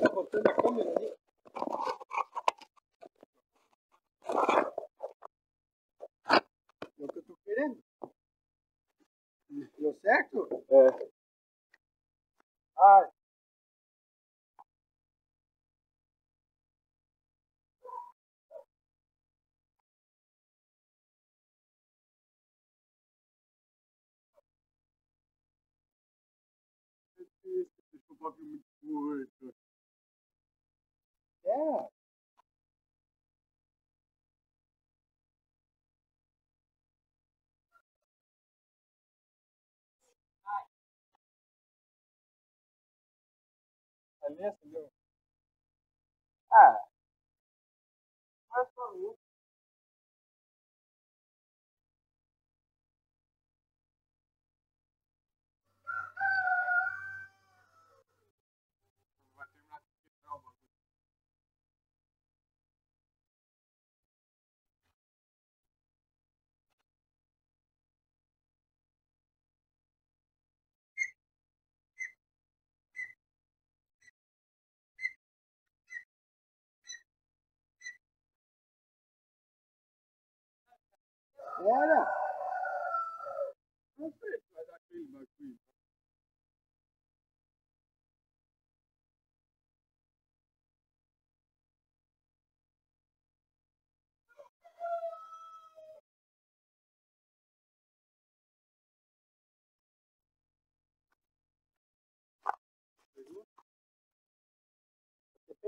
Tá botando a câmera ali. É o que eu tô querendo. Deu certo? É. Ai. Deixa papo muito Ali, entendeu? Ah. Era. Não sei se vai dar aquele bagulho.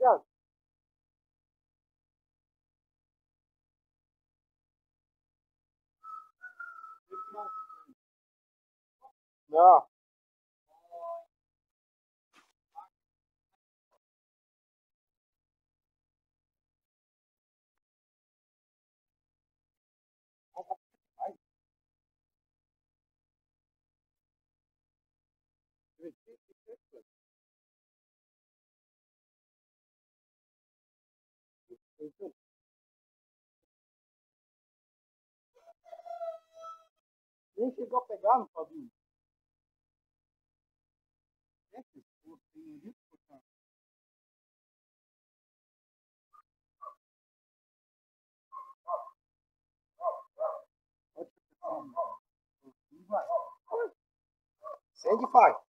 Tá Não. Nem chegou a pegar no Fabinho. Sende e